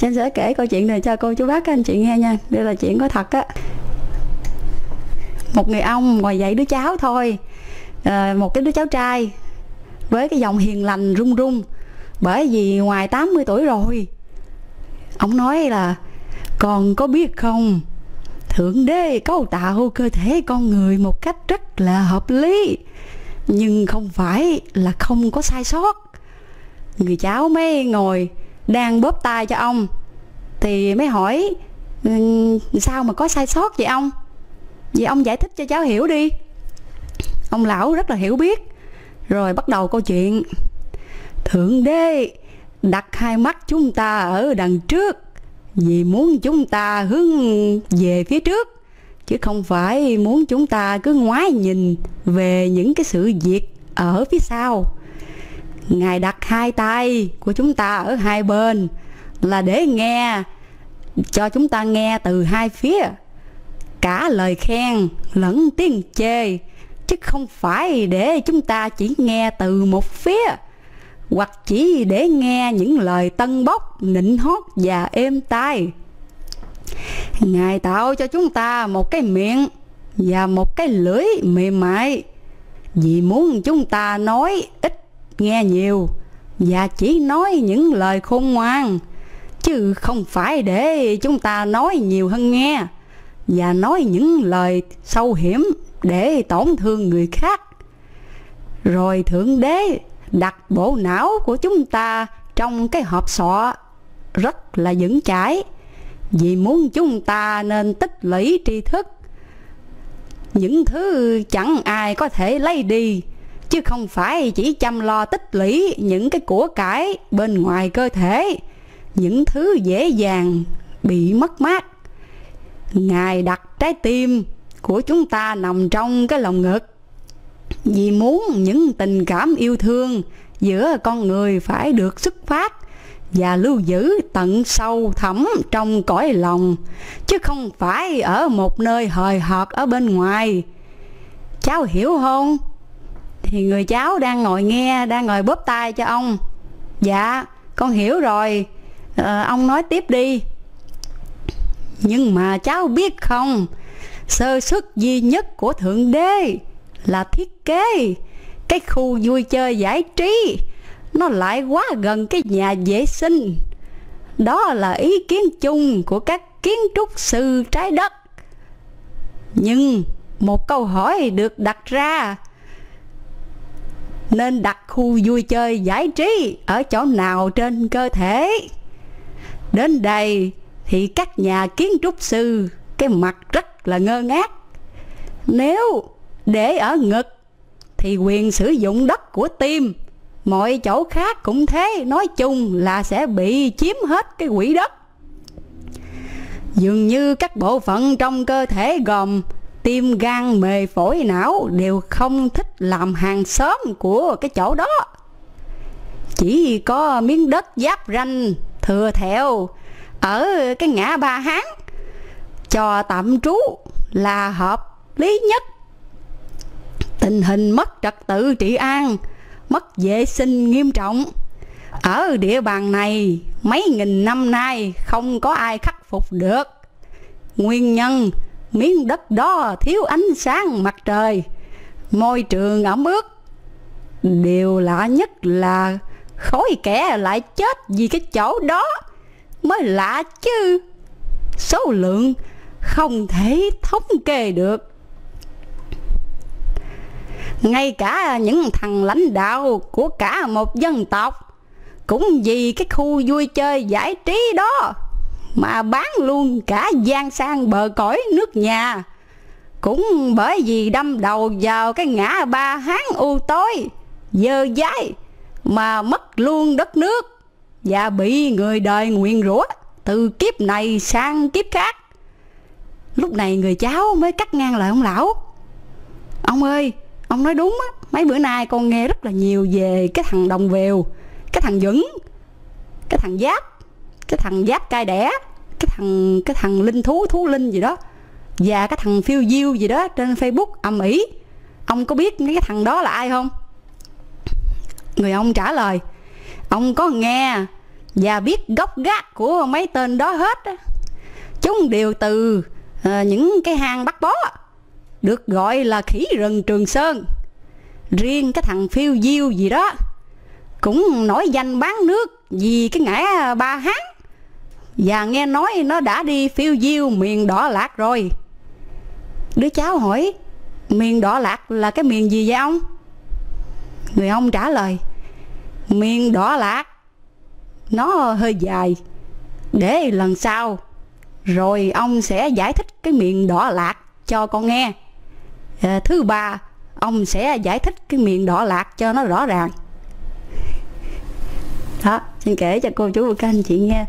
Chị sẽ kể câu chuyện này cho cô chú bác các anh chị nghe nha. Đây là chuyện có thật á. Một người ông ngồi dạy đứa cháu thôi. À, Một cái đứa cháu trai Với cái giọng hiền lành rung rung Bởi vì ngoài 80 tuổi rồi Ông nói là Con có biết không? Thượng đế cấu tạo cơ thể con người một cách rất là hợp lý Nhưng không phải là không có sai sót. Người cháu mới ngồi đang bóp tay cho ông. Thì mới hỏi ừ, sao mà có sai sót vậy ông? Vậy ông giải thích cho cháu hiểu đi. Ông lão rất là hiểu biết, rồi bắt đầu câu chuyện. Thượng đế, đặt hai mắt chúng ta ở đằng trước, vì muốn chúng ta hướng về phía trước, chứ không phải muốn chúng ta cứ ngoái nhìn về những cái sự việc ở phía sau ngài đặt hai tay của chúng ta ở hai bên là để nghe, cho chúng ta nghe từ hai phía. Cả lời khen lẫn tiếng chê, chứ không phải để chúng ta chỉ nghe từ một phía, hoặc chỉ để nghe những lời tân bốc, nịnh hót và êm tai. Ngài tạo cho chúng ta một cái miệng và một cái lưỡi mềm mại. Vì muốn chúng ta nói ít nghe nhiều và chỉ nói những lời khôn ngoan, chứ không phải để chúng ta nói nhiều hơn nghe và nói những lời sâu hiểm để tổn thương người khác. Rồi thượng đế đặt bộ não của chúng ta trong cái hộp sọ rất là vững chãi, vì muốn chúng ta nên tích lũy tri thức. Những thứ chẳng ai có thể lấy đi chứ không phải chỉ chăm lo tích lũy những cái của cải bên ngoài cơ thể. Những thứ dễ dàng bị mất mát. Ngài đặt trái tim của chúng ta nằm trong cái lòng ngực. Vì muốn những tình cảm yêu thương giữa con người phải được xuất phát và lưu giữ tận sâu thẳm trong cõi lòng, chứ không phải ở một nơi hời hợt ở bên ngoài. Cháu hiểu không? Thì người cháu đang ngồi nghe đang ngồi bóp tay cho ông. Dạ con hiểu rồi. À, ông nói tiếp đi. Nhưng mà cháu biết không sơ xuất duy nhất của thượng đế là thiết kế. Cái khu vui chơi giải trí nó lại quá gần cái nhà vệ sinh. Đó là ý kiến chung của các kiến trúc sư trái đất. Nhưng một câu hỏi được đặt ra nên đặt khu vui chơi giải trí ở chỗ nào trên cơ thể. Đến đây thì các nhà kiến trúc sư, cái mặt rất là ngơ ngác. Nếu để ở ngực thì quyền sử dụng đất của tim mọi chỗ khác cũng thế, nói chung là sẽ bị chiếm hết cái quỹ đất. Dường như các bộ phận trong cơ thể gồm tim, gan, mề, phổi, não đều không thích làm hàng xóm của cái chỗ đó. Chỉ có miếng đất giáp ranh thừa thẹo ở cái ngã ba hán, cho tạm trú là hợp lý nhất. Tình hình mất trật tự trị an, mất vệ sinh nghiêm trọng. Ở địa bàn này, mấy nghìn năm nay không có ai khắc phục được. Nguyên nhân miếng đất đó thiếu ánh sáng mặt trời. Môi trường ẩm ướt. Điều lạ nhất là khối kẻ lại chết vì cái chỗ đó. Mới lạ chứ. Số lượng không thể thống kê được. Ngay cả những thằng lãnh đạo của cả một dân tộc cũng vì cái khu vui chơi giải trí đó mà bán luôn cả gian sang bờ cõi nước nhà. Cũng bởi vì đâm đầu vào cái ngã ba hán u tối, dơ dái mà mất luôn đất nước và bị người đời nguyện rủa từ kiếp này sang kiếp khác. Lúc này người cháu mới cắt ngang lời ông lão. Ông ơi, ông nói đúng á, mấy bữa nay con nghe rất là nhiều về cái thằng đồng vèo, cái thằng dững cái thằng giáp, cái thằng giáp cai đẻ cái thằng cái thằng linh thú thú linh gì đó và cái thằng phiêu diêu gì đó trên facebook âm ĩ ông có biết cái thằng đó là ai không? Người ông trả lời ông có nghe và biết gốc gác của mấy tên đó hết chúng đều từ à, những cái hang bắt bó được gọi là khỉ rừng trường sơn. Riêng cái thằng phiêu diêu gì đó cũng nổi danh bán nước vì cái ngã ba hán và nghe nói nó đã đi phiêu diêu miền đỏ lạc rồi. Đứa cháu hỏi miền đỏ lạc là cái miền gì vậy ông? Người ông trả lời miền đỏ lạc nó hơi dài để lần sau rồi ông sẽ giải thích cái miền đỏ lạc cho con nghe. À, thứ ba ông sẽ giải thích cái miền đỏ lạc cho nó rõ ràng. Đó xin kể cho cô chú và các anh chị nghe.